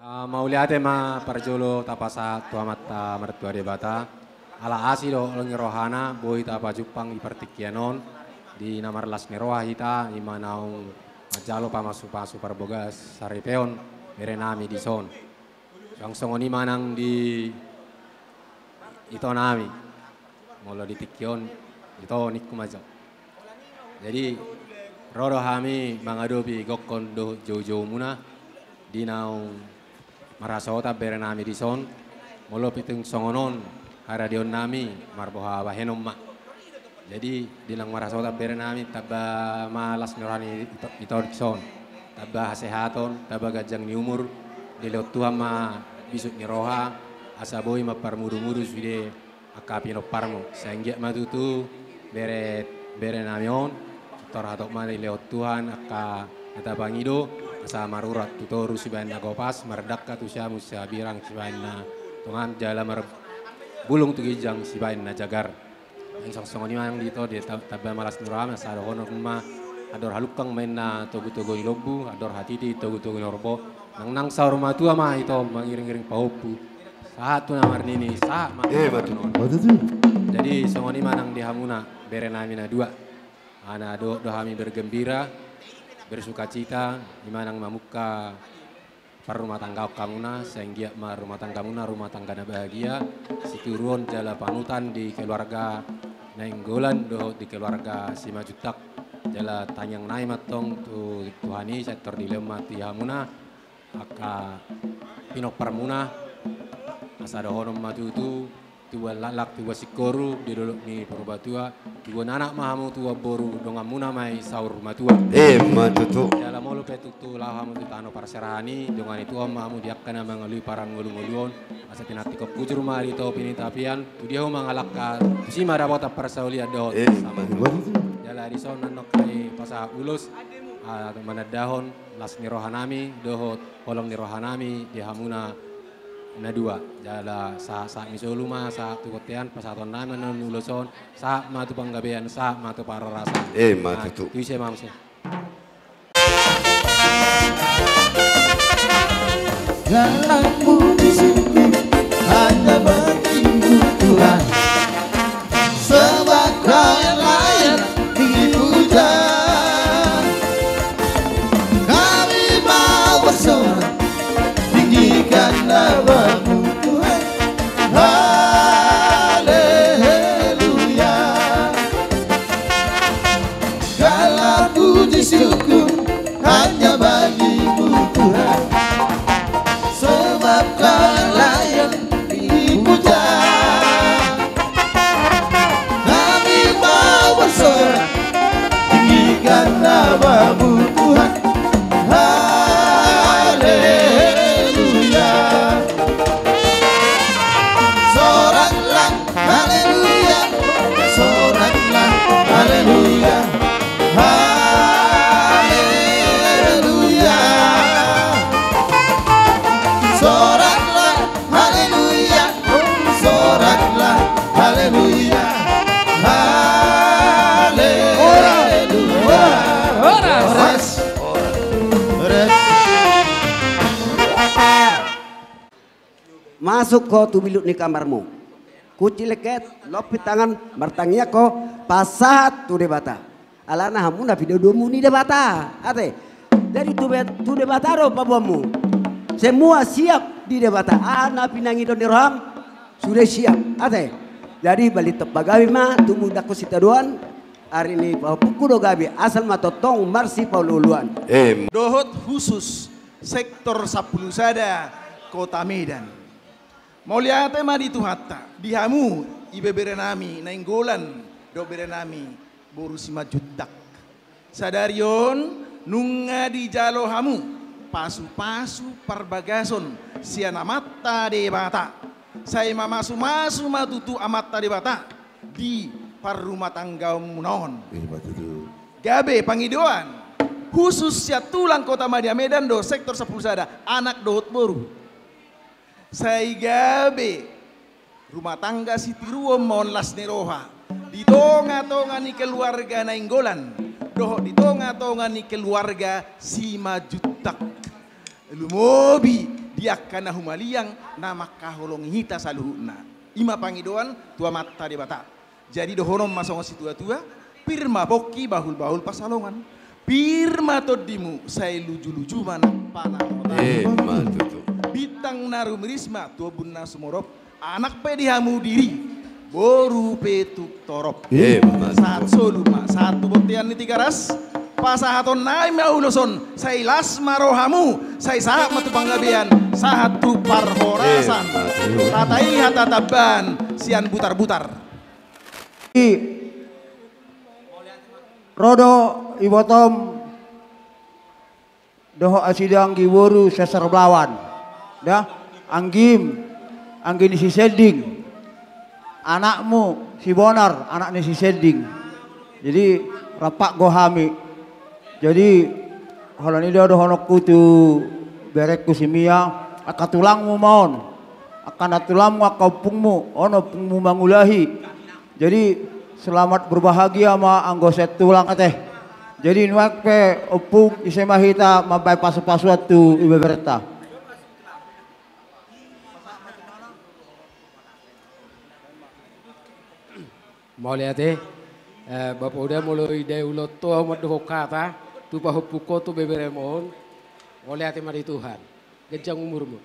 Uh, mauliate ma? Parjolo tapasa tuamat ta mertua de bata. Ala asi do longi rohana boi ta pa jupang ipartikianon di namar las neroa hita imanau majalo pa masu pa super bogas saripeon nami di son. Yang songoni manang di itu nami. Molo di tikion itu nikku majo jadi rodo hami mangadobi gokon do jojo muna dinau marasota bere nami di son. Molo pitung songonon dion nami marboha bahenom ma jadi dilang marasota bere nami taba malas nurani ito son. Taba sehaton taba gajang ni umur. Dilot tuha ma bisuk ni roha asaboy ma parmudu-mudu sude akapi no parmo senggiak matutu bere bere nami on tor hatok ma lewat Tuhan aka nata bangido asa marurat tutoru sibaina gopas mardakka tu syamu birang sibaina tungan jala mar bulung tu gijang sibaina jagar. Ang sang songoni mang dito di tabba malas nuram sa do hono kuma ador halukang main na togu togu ilobu ador hatiti togu togu norbo nang nang sa rumah tua ma ito mangiring-iring paupu satu na marnini sa ma. Eh batu jadi songoni manang di hamuna bere namina dua. Ana do do hami bergembira bersuka cita dimanang mamuka par rumah tangga kamuna sehingga ma rumah tangga muna rumah tangga na bahagia. Situruon jala panutan di keluarga nainggolan do di keluarga simajutak. Jala tanyang nai matong tu tuhani sektor dilema tihamuna aka pinok parmuna asa dohonom matutu tua lalak tua sikoru di dulu ni tua. Tua nanak mahamu tua boru donga muna mai saur matua eh matutu dalam mulu petutu lahamu tu tano parserani donga itu mahamu diakkan mangalui parang ngulu nguluon asa tinati kop kujur mari to pini tapian tu dia mangalak ka si mara bota parsaulia do eh jala di son nok kai pasa ulus. Mana dahon las ni rohanami dohot holong ni rohanami di hamuna na dua. Jala sa sa misoluma sa tukotean pasaton naman non uloson sa matu panggabean sa matu pararasa eh matu tu saya mamse Jalanmu di sini hanya bagimu Tuhan Masuk kau tu bilut ni kamarmu. Kuci leket, lopi tangan, martangnya kau pasat tu debata. Alana hamu na video dua ni debata. Ate, dari tu bet tu debata ro pabuamu. Semua siap di debata. Ana pinangi don roham sudah siap. Ate, jadi balik tepagawi ma tumu dako sitaduan. Hari ini pau puku do gabi asal matotong marsi paululuan. eh Dohot khusus sektor Sapulusada Kota Medan. Mauliate ma di tuhatta dihamu ibe berenami nainggolan do berenami boru sima jutak. Sadarion nunga di jalo hamu. Pasu-pasu parbagason siana mata de bata. Saya mamasu-masu matutu amata de bata di parrumah tangga matutu. Gabe Pangidoan. Khusus ya tulang kota Madia Medan do sektor Sapulsada anak dohot boru saya gabe. Rumah tangga si tiruom mon las neroha di tonga-tonga ni keluarga nainggolan doho di tonga-tonga ni keluarga si majutak lumobi diakana humaliang nama kaholong hita saluhuna. Ima pangidoan tua mata di bata. Jadi dohonom masong si tua tua pirma boki bahul bahul pasalongan. Pirma todimu saya luju luju mana panah. Eh, matutu. Bitang naru merisma tua bunna sumorop anak pe dihamu diri boru petuk torop. Eh, saat matutu. soluma satu botian ni tiga ras. Pasahaton naim mauloson say las marohamu say sahat matu panggabian. Sahat tu parhorasan Eh, matutu. tatai hata taban sian butar-butar. I Rodo ibotom doho asidang giwuru sesar belawan dah anggim. Anggini si seding anakmu si bonar anaknya si seding jadi rapak gohami jadi kalau ini dia honok kutu berek ku si mia akatulangmu maon. Akan atulangmu akaupungmu ono pungmu mangulahi. Jadi selamat berbahagia ma anggoset tulang teh. Jadi nuak pe opung isemahita mabai pasu pasu tu ibe berta. Mau lihat eh, eh bapak udah dari ulo tua mau doh kata, tu pahu puko tu beberemon, mau lihat mari Tuhan, gejang umurmu.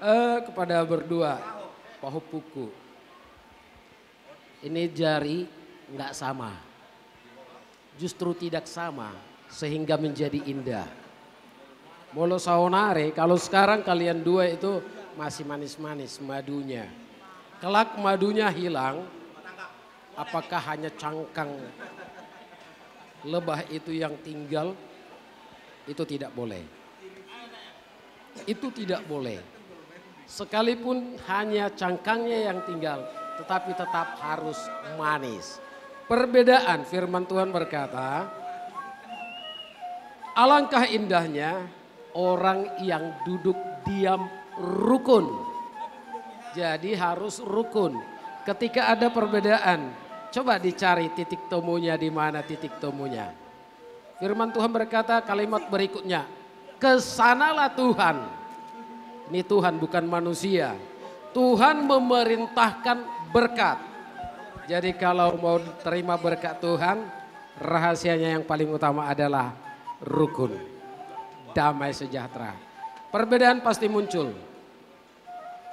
Eh kepada berdua, pahu puku, ini jari nggak sama, justru tidak sama sehingga menjadi indah. Molo saonare, kalau sekarang kalian dua itu masih manis-manis madunya. Kelak madunya hilang, apakah hanya cangkang lebah itu yang tinggal? Itu tidak boleh. Itu tidak boleh. Sekalipun hanya cangkangnya yang tinggal, tetapi tetap harus manis. Perbedaan firman Tuhan berkata, alangkah indahnya orang yang duduk diam rukun. Jadi harus rukun. Ketika ada perbedaan, coba dicari titik temunya di mana titik temunya. Firman Tuhan berkata kalimat berikutnya, ke sanalah Tuhan. Ini Tuhan bukan manusia. Tuhan memerintahkan berkat. Jadi kalau mau terima berkat Tuhan, rahasianya yang paling utama adalah rukun. Damai sejahtera. Perbedaan pasti muncul.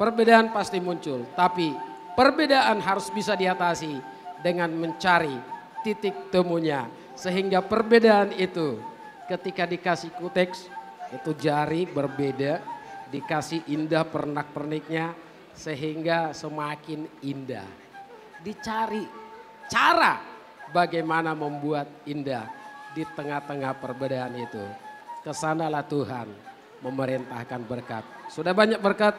Perbedaan pasti muncul, tapi perbedaan harus bisa diatasi dengan mencari titik temunya. Sehingga perbedaan itu ketika dikasih kuteks, itu jari berbeda, dikasih indah pernak-perniknya sehingga semakin indah. Dicari cara bagaimana membuat indah di tengah-tengah perbedaan itu. Ke sanalah Tuhan memerintahkan berkat. Sudah banyak berkat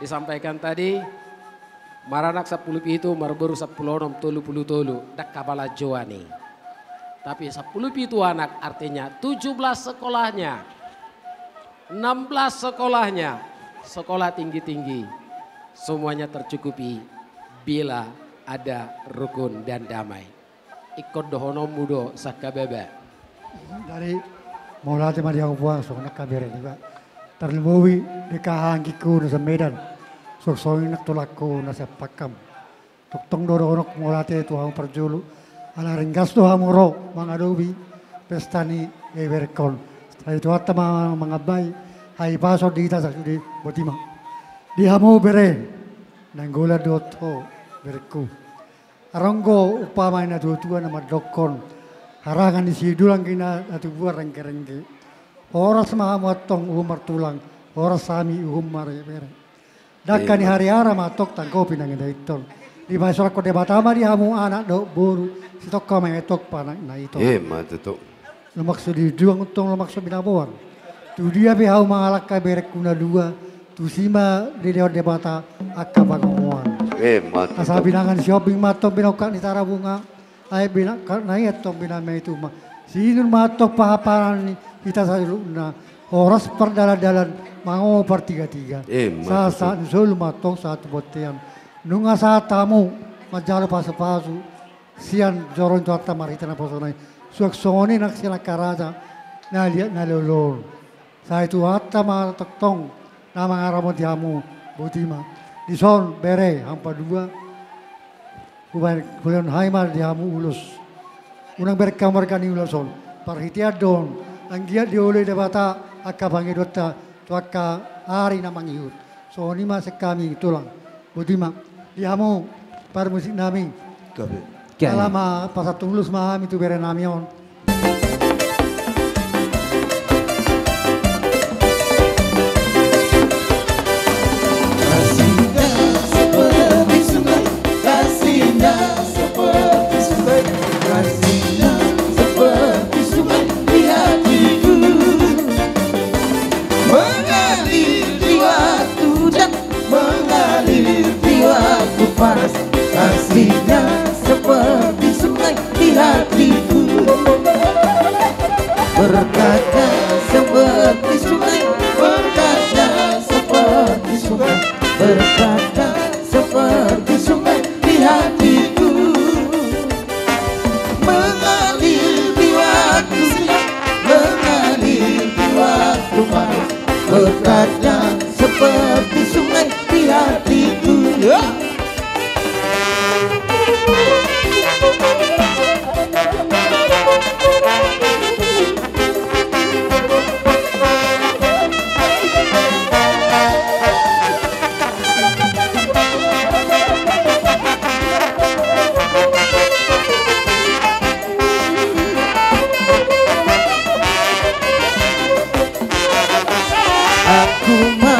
disampaikan tadi. Maranak sepuluh itu marbaru sepuluh nom tolu puluh tolu dak kabala joani. Tapi sepuluh itu anak artinya 17 sekolahnya. 16 sekolahnya. Sekolah tinggi-tinggi. Semuanya tercukupi bila ada rukun dan damai. Ikut dohono mudo sakabebe. dari Maulati Maria Buang sok nak kabere juga terlebihi di kahangkiku sa Medan nak tulakku na sa pakam doro onok Maulati itu hang perjulu. Ala ringgas tu hamuro mga dobi pesta ni everkon sa itu atta mga bay hay paso dita sa di botima. Di hamo bere nanggula doto berku. Aronggo upamay na tutua na madokon harangan di sidulang kina atu buar rengke-rengke. Oras maha motong umar tulang, oras sami umar bere. Dakka ni hari ara matok tangko pinang iton. Di masuk ko debatama di hamu anak do buru sitok ka may tok pa na, na ito. Eh, matutu. Lumakso di duang utong lumakso binabuan. Tu dia bi hau mangalak ka berek kuna dua. Tu sima di dewa debata akka bangomuan. Eh, Asa matutu. binangan shopping mato binoka ni tara bunga ay binak na ito binamay itu ma. Sino mato pahaparan ni kita sa na oras perdala-dalan mau pertiga-tiga. Sa eh, sa zul matok sa tubotiam. Nunga sa tamu majalah pasu-pasu. Sian joron tuata marita na posonai. Suak soni nak sila karaja. Na liat na lolor. Sa itu hatta tong na mangaramo diamu botima. Di son bere hampa dua. Kuban kulion haimar diamu ulus. Unang berkamar kani ulason. Parhitiadon. Anggiat Anggia debata akabangi dotta tuaka ari namang iut so ni nima sekami tulang. Budima dihamu par musik nami. Kabe kalama pasatulus maham itu berenamion berkaca seperti sungai di hatiku. aku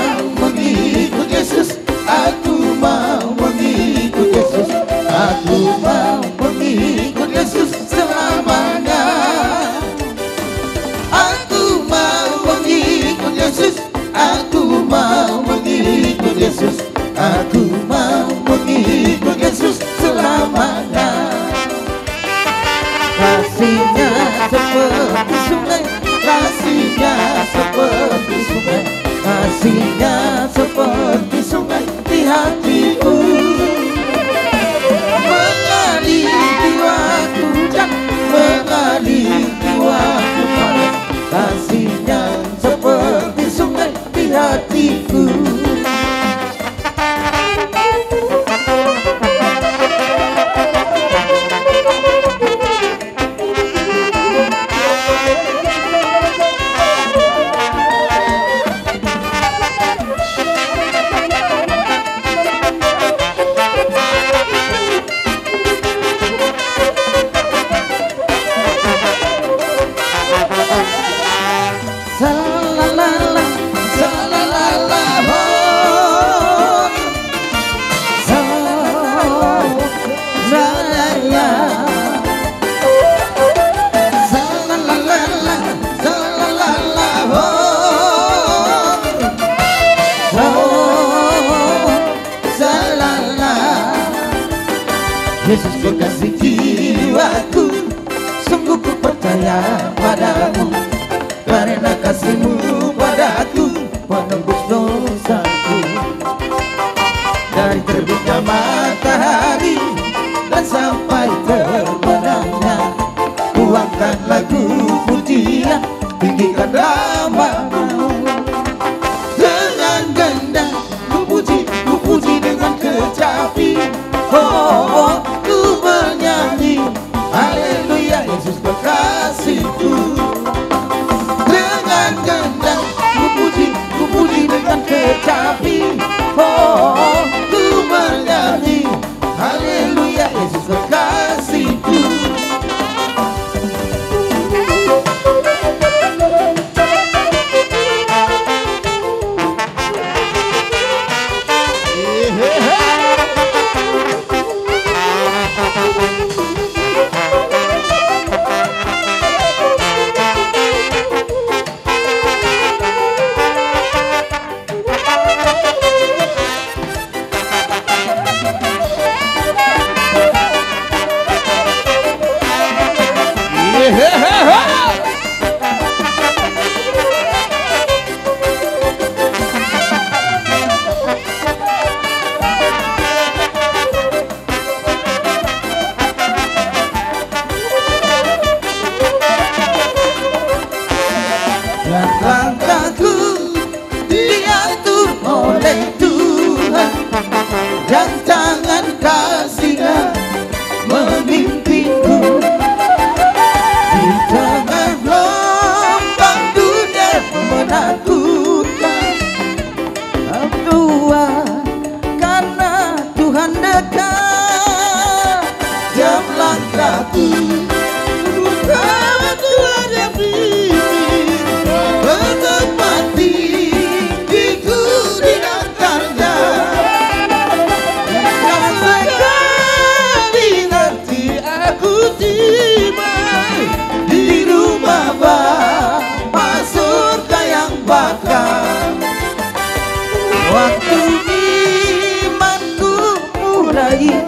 hey, hey, hey.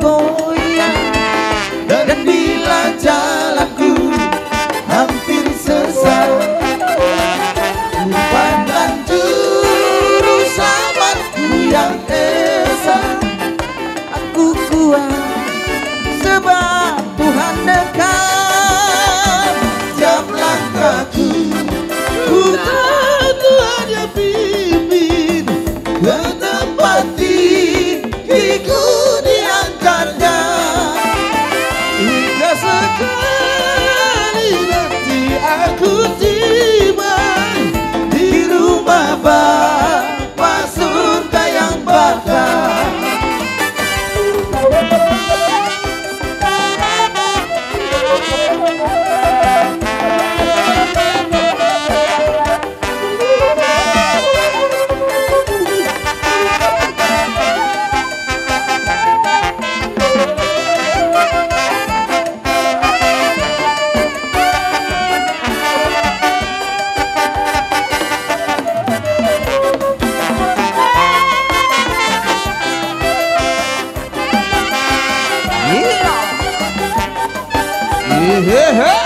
go. Di